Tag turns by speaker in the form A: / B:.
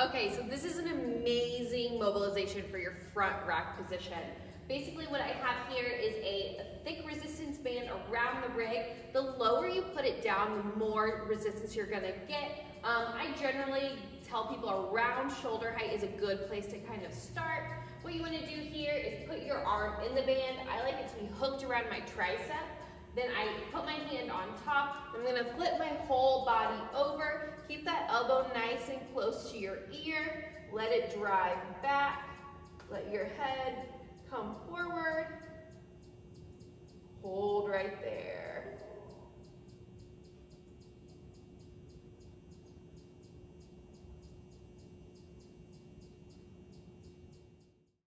A: Okay, so this is an amazing mobilization for your front rack position. Basically what I have here is a thick resistance band around the rig. The lower you put it down, the more resistance you're gonna get. Um, I generally tell people around shoulder height is a good place to kind of start. What you wanna do here is put your arm in the band. I like it to be hooked around my tricep. Then I put my hand on top. I'm gonna flip my whole body over. Elbow nice and close to your ear. Let it drive back. Let your head come forward. Hold right there.